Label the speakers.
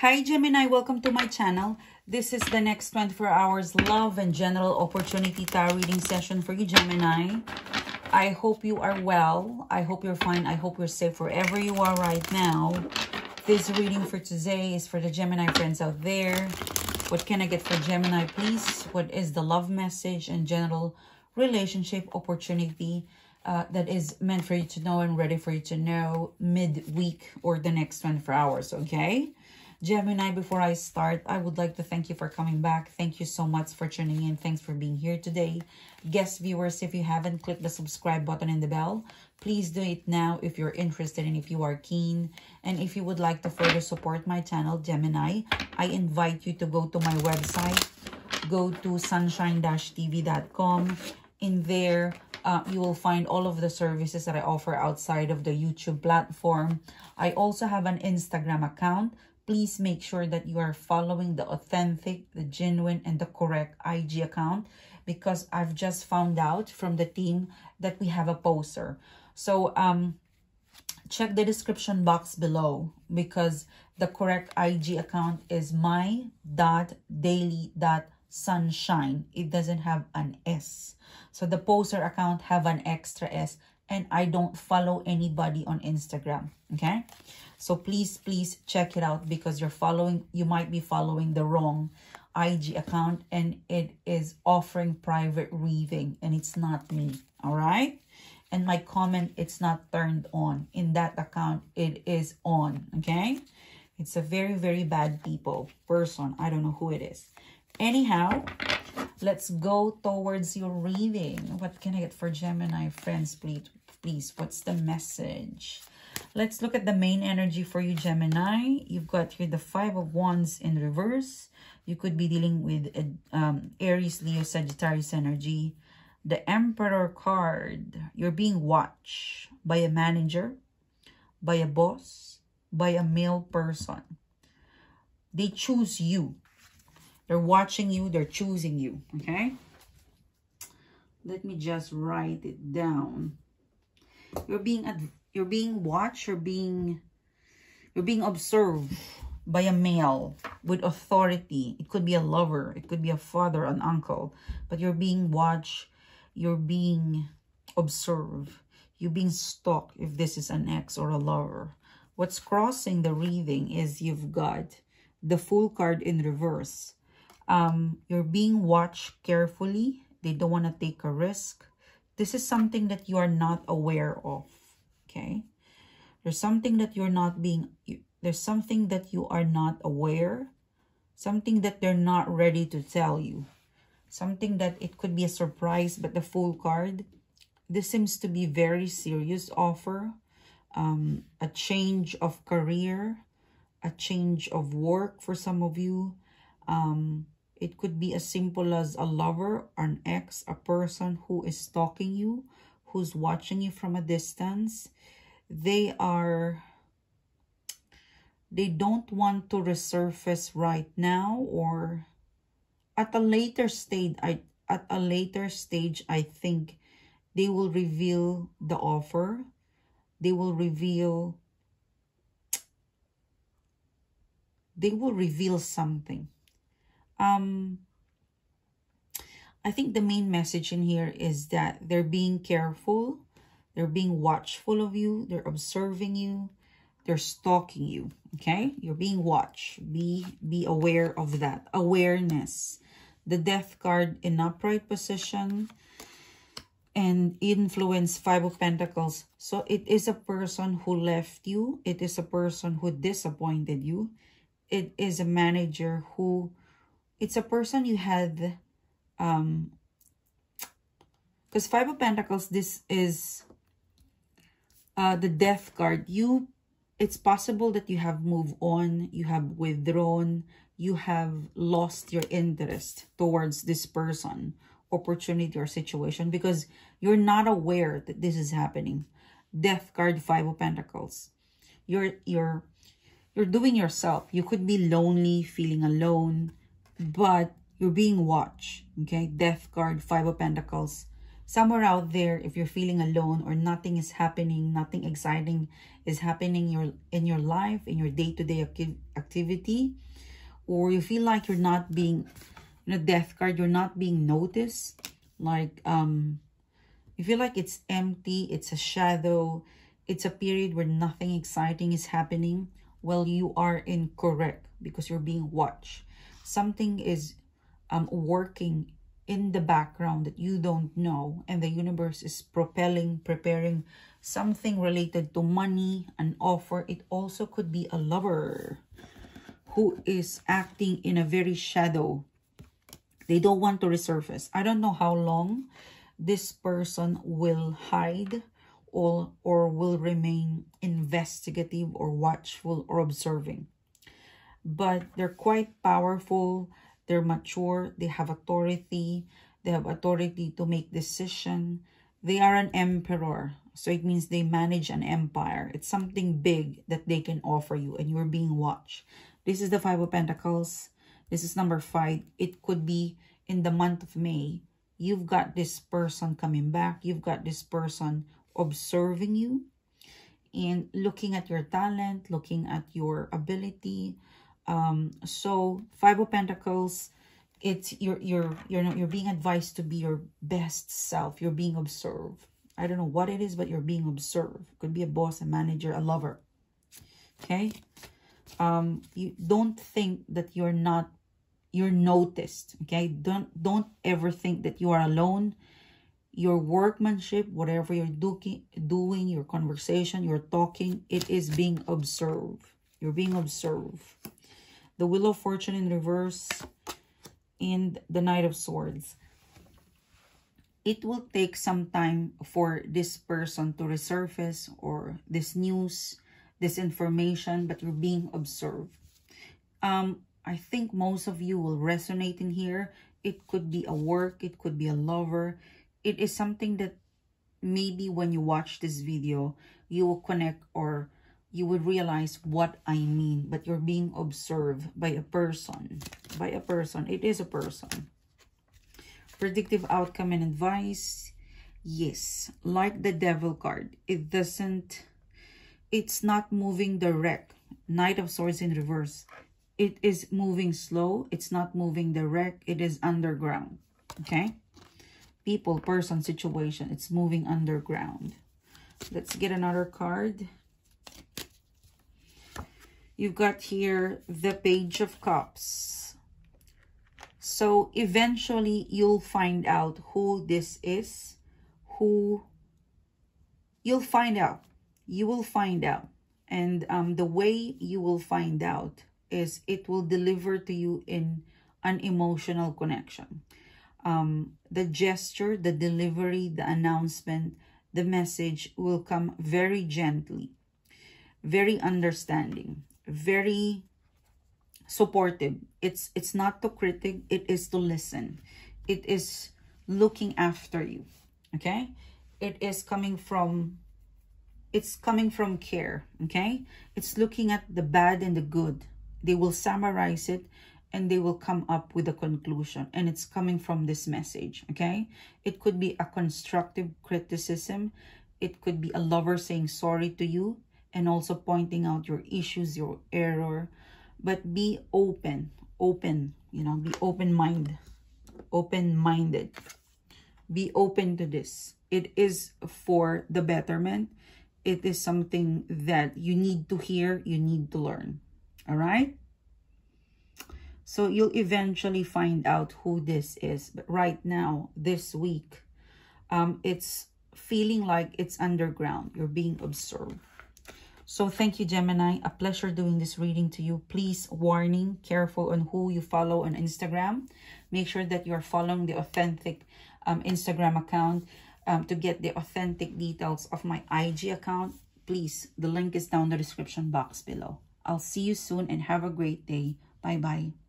Speaker 1: Hi Gemini, welcome to my channel. This is the next 24 hours love and general opportunity tarot reading session for you Gemini. I hope you are well. I hope you're fine. I hope you're safe wherever you are right now. This reading for today is for the Gemini friends out there. What can I get for Gemini, please? What is the love message and general relationship opportunity uh, that is meant for you to know and ready for you to know mid-week or the next 24 hours, okay? Gemini, before I start, I would like to thank you for coming back. Thank you so much for tuning in. Thanks for being here today. Guest viewers, if you haven't clicked the subscribe button and the bell, please do it now if you're interested and if you are keen. And if you would like to further support my channel, Gemini, I invite you to go to my website. Go to sunshine-tv.com. In there, uh, you will find all of the services that I offer outside of the YouTube platform. I also have an Instagram account please make sure that you are following the authentic, the genuine, and the correct IG account because I've just found out from the team that we have a poster. So um, check the description box below because the correct IG account is my.daily.sunshine. It doesn't have an S. So the poster account have an extra S and I don't follow anybody on Instagram. Okay. So please, please check it out because you're following, you might be following the wrong IG account and it is offering private reading and it's not me. All right. And my comment, it's not turned on. In that account, it is on. Okay. It's a very, very bad people, person. I don't know who it is. Anyhow, let's go towards your reading. What can I get for Gemini friends, please? Please, what's the message? Let's look at the main energy for you, Gemini. You've got here the Five of Wands in reverse. You could be dealing with um, Aries, Leo, Sagittarius energy. The Emperor card. You're being watched by a manager, by a boss, by a male person. They choose you. They're watching you. They're choosing you. Okay? Let me just write it down. You're being you're being watched, you're being you're being observed by a male with authority. It could be a lover, it could be a father, an uncle, but you're being watched, you're being observed, you're being stalked if this is an ex or a lover. What's crossing the reading is you've got the Fool card in reverse. Um, you're being watched carefully. They don't want to take a risk. This is something that you are not aware of, okay? There's something that you're not being, there's something that you are not aware, something that they're not ready to tell you, something that it could be a surprise, but the Fool card, this seems to be very serious offer, um, a change of career, a change of work for some of you, um, it could be as simple as a lover, an ex, a person who is stalking you, who's watching you from a distance. They are, they don't want to resurface right now or at a later stage, I, at a later stage, I think they will reveal the offer. They will reveal, they will reveal something um, I think the main message in here is that they're being careful. They're being watchful of you. They're observing you. They're stalking you. Okay? You're being watched. Be, be aware of that. Awareness. The death card in upright position and influence five of pentacles so it is a person who left you it is a person who disappointed you it is a manager who it's a person you had um because five of pentacles this is uh the death card. You it's possible that you have moved on you have withdrawn you have lost your interest towards this person opportunity or situation because you're not aware that this is happening. Death card five of pentacles. You're you're you're doing yourself. You could be lonely feeling alone but you're being watched, okay? Death card, Five of Pentacles. somewhere out there, if you're feeling alone or nothing is happening, nothing exciting is happening in your, in your life, in your day-to-day -day activity, or you feel like you're not being, in a death card, you're not being noticed, like, um, you feel like it's empty, it's a shadow, it's a period where nothing exciting is happening, well, you are incorrect because you're being watched. Something is um, working in the background that you don't know and the universe is propelling, preparing something related to money, an offer. It also could be a lover who is acting in a very shadow. They don't want to resurface. I don't know how long this person will hide or, or will remain investigative or watchful or observing. But they're quite powerful. They're mature. They have authority. They have authority to make decision. They are an emperor. So it means they manage an empire. It's something big that they can offer you and you're being watched. This is the Five of Pentacles. This is number five. It could be in the month of May. You've got this person coming back. You've got this person observing you and looking at your talent, looking at your ability. Um, so Five of Pentacles, it's you're you're you're not you're being advised to be your best self. You're being observed. I don't know what it is, but you're being observed. Could be a boss, a manager, a lover. Okay. Um, you don't think that you're not you're noticed. Okay. Don't don't ever think that you are alone your workmanship, whatever you're do doing, your conversation, your talking, it is being observed. You're being observed. The Wheel of Fortune in reverse and the Knight of Swords. It will take some time for this person to resurface or this news, this information, but you're being observed. Um, I think most of you will resonate in here. It could be a work, it could be a lover, it is something that maybe when you watch this video, you will connect or you will realize what I mean. But you're being observed by a person. By a person. It is a person. Predictive outcome and advice. Yes. Like the devil card. It doesn't... It's not moving direct. Knight of Swords in reverse. It is moving slow. It's not moving direct. It is underground. Okay? people, person, situation. It's moving underground. Let's get another card. You've got here the Page of Cups. So eventually you'll find out who this is, who you'll find out. You will find out. And um, the way you will find out is it will deliver to you in an emotional connection um, the gesture, the delivery, the announcement, the message will come very gently, very understanding, very supportive. It's it's not to critic, it is to listen. It is looking after you. Okay? It is coming from it's coming from care, okay? It's looking at the bad and the good. They will summarize it and they will come up with a conclusion and it's coming from this message okay it could be a constructive criticism it could be a lover saying sorry to you and also pointing out your issues your error but be open open you know be open mind open minded be open to this it is for the betterment it is something that you need to hear you need to learn all right so you'll eventually find out who this is. But right now, this week, um, it's feeling like it's underground. You're being observed. So thank you, Gemini. A pleasure doing this reading to you. Please, warning, careful on who you follow on Instagram. Make sure that you're following the authentic um, Instagram account um, to get the authentic details of my IG account. Please, the link is down the description box below. I'll see you soon and have a great day. Bye-bye.